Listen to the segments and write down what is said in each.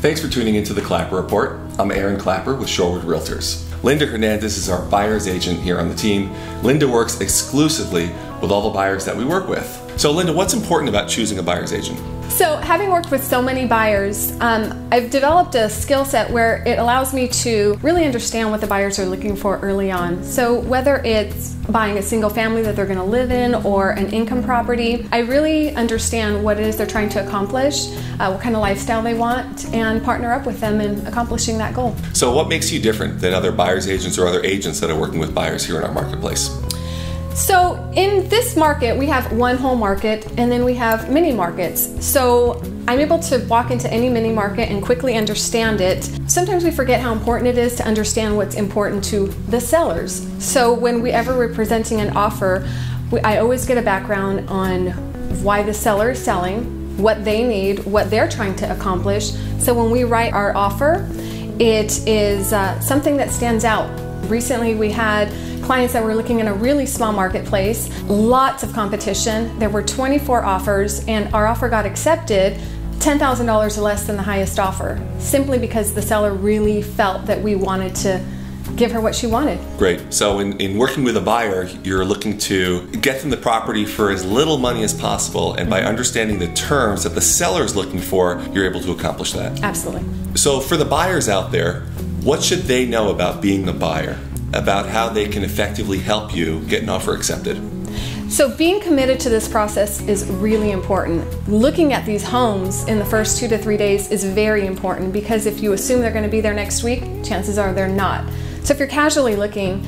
Thanks for tuning into the Klapper Report. I'm Aaron Klapper with Shorewood Realtors. Linda Hernandez is our buyer's agent here on the team. Linda works exclusively with all the buyers that we work with. So, Linda, what's important about choosing a buyer's agent? So, having worked with so many buyers, um, I've developed a skill set where it allows me to really understand what the buyers are looking for early on. So, whether it's buying a single family that they're going to live in or an income property, I really understand what it is they're trying to accomplish, uh, what kind of lifestyle they want, and partner up with them in accomplishing that goal. So, what makes you different than other buyer's agents or other agents that are working with buyers here in our marketplace? So in this market, we have one whole market and then we have mini markets. So I'm able to walk into any mini market and quickly understand it. Sometimes we forget how important it is to understand what's important to the sellers. So when we ever we're presenting an offer, we, I always get a background on why the seller is selling, what they need, what they're trying to accomplish. So when we write our offer, it is uh, something that stands out. Recently we had clients that were looking in a really small marketplace, lots of competition. There were 24 offers, and our offer got accepted. $10,000 less than the highest offer, simply because the seller really felt that we wanted to give her what she wanted. Great. So, in, in working with a buyer, you're looking to get them the property for as little money as possible, and by mm-hmm. understanding the terms that the seller is looking for, you're able to accomplish that. Absolutely. So, for the buyers out there, what should they know about being the buyer? About how they can effectively help you get an offer accepted. So, being committed to this process is really important. Looking at these homes in the first two to three days is very important because if you assume they're going to be there next week, chances are they're not. So, if you're casually looking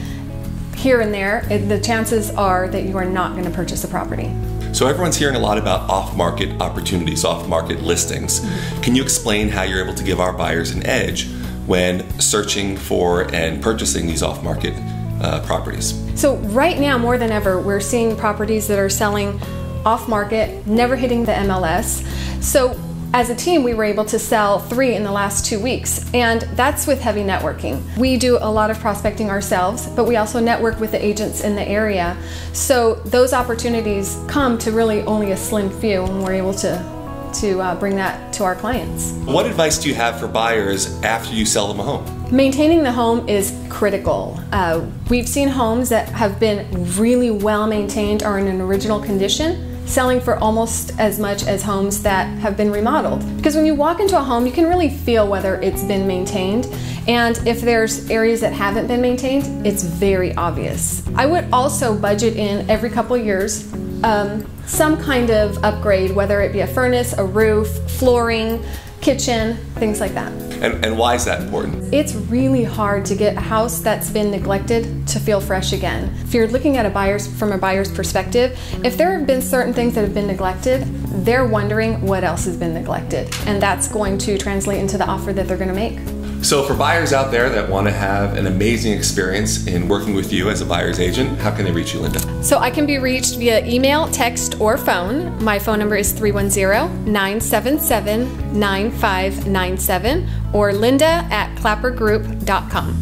here and there, the chances are that you are not going to purchase a property. So, everyone's hearing a lot about off market opportunities, off market listings. Mm-hmm. Can you explain how you're able to give our buyers an edge? When searching for and purchasing these off market uh, properties. So, right now, more than ever, we're seeing properties that are selling off market, never hitting the MLS. So, as a team, we were able to sell three in the last two weeks, and that's with heavy networking. We do a lot of prospecting ourselves, but we also network with the agents in the area. So those opportunities come to really only a slim few, and we're able to to uh, bring that to our clients. What advice do you have for buyers after you sell them a home? Maintaining the home is critical. Uh, we've seen homes that have been really well maintained or in an original condition selling for almost as much as homes that have been remodeled. Because when you walk into a home, you can really feel whether it's been maintained. And if there's areas that haven't been maintained, it's very obvious. I would also budget in every couple years um, some kind of upgrade, whether it be a furnace, a roof, flooring, kitchen, things like that. And, and, why is that important? It's really hard to get a house that's been neglected to feel fresh again. If you're looking at a buyer's from a buyer's perspective, if there have been certain things that have been neglected, they're wondering what else has been neglected, and that's going to translate into the offer that they're going to make. So, for buyers out there that want to have an amazing experience in working with you as a buyer's agent, how can they reach you, Linda? So, I can be reached via email, text, or phone. My phone number is 310 977 9597 or linda at klappergroup.com.